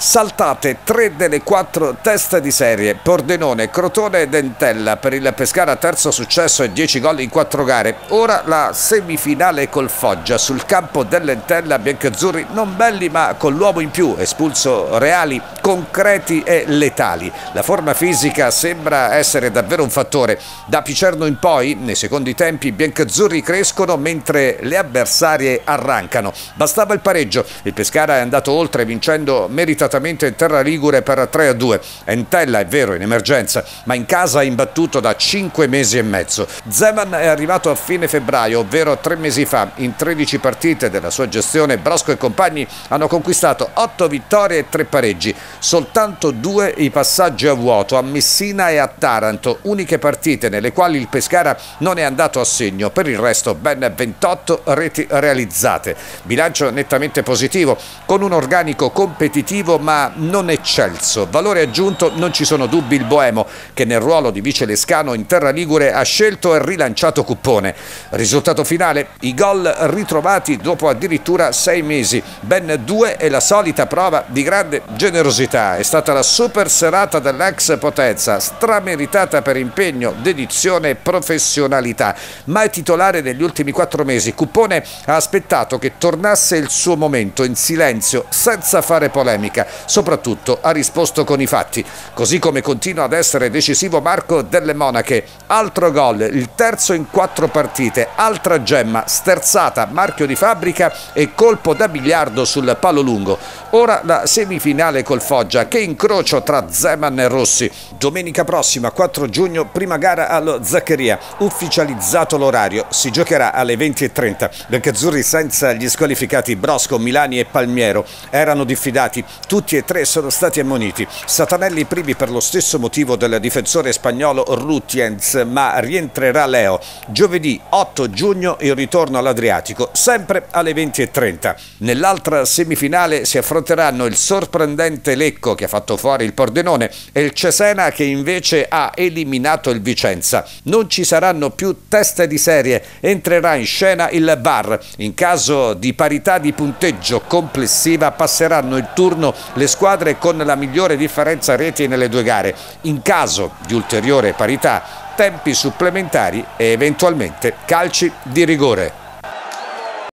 Saltate tre delle quattro teste di serie, Pordenone, Crotone e Dentella per il Pescara terzo successo e 10 gol in quattro gare. Ora la semifinale col Foggia sul campo dell'Entella biancazzurri non belli ma con l'uomo in più, espulso reali, concreti e letali. La forma fisica sembra essere davvero un fattore. Da Picerno in poi, nei secondi tempi, i biancazzurri crescono mentre le avversarie arrancano. Bastava il pareggio, il Pescara è andato oltre vincendo meritatamente limitatamente in terra ligure per 3 a 2. Entella è vero in emergenza, ma in casa imbattuto da 5 mesi e mezzo. Zeman è arrivato a fine febbraio, ovvero tre mesi fa. In 13 partite della sua gestione, Brosco e compagni hanno conquistato 8 vittorie e 3 pareggi. Soltanto due i passaggi a vuoto, a Messina e a Taranto, uniche partite nelle quali il Pescara non è andato a segno. Per il resto ben 28 reti realizzate. Bilancio nettamente positivo, con un organico competitivo ma non eccelso. Valore aggiunto non ci sono dubbi il Boemo che nel ruolo di vice Lescano in Terra Ligure ha scelto e rilanciato Cuppone. Risultato finale, i gol ritrovati dopo addirittura sei mesi. Ben due e la solita prova di grande generosità. È stata la super serata dell'ex Potenza, strameritata per impegno, dedizione e professionalità. Mai titolare negli ultimi quattro mesi, Cuppone ha aspettato che tornasse il suo momento in silenzio, senza fare polemica soprattutto ha risposto con i fatti, così come continua ad essere decisivo Marco Delle Monache. Altro gol, il terzo in quattro partite, altra gemma, sterzata, marchio di fabbrica e colpo da biliardo sul palo lungo. Ora la semifinale col Foggia, che incrocio tra Zeman e Rossi. Domenica prossima, 4 giugno, prima gara allo Zaccheria. Ufficializzato l'orario, si giocherà alle 20.30. Biancazzurri senza gli squalificati Brosco, Milani e Palmiero erano diffidati. Tutti e tre sono stati ammoniti. Satanelli primi per lo stesso motivo del difensore spagnolo Rutiens, ma rientrerà Leo. Giovedì 8 giugno il ritorno all'Adriatico, sempre alle 20.30. Nell'altra semifinale si affronteranno il sorprendente Lecco che ha fatto fuori il Pordenone e il Cesena che invece ha eliminato il Vicenza. Non ci saranno più teste di serie, entrerà in scena il VAR. In caso di parità di punteggio complessiva passeranno il turno le squadre con la migliore differenza reti nelle due gare. In caso di ulteriore parità, tempi supplementari e eventualmente calci di rigore.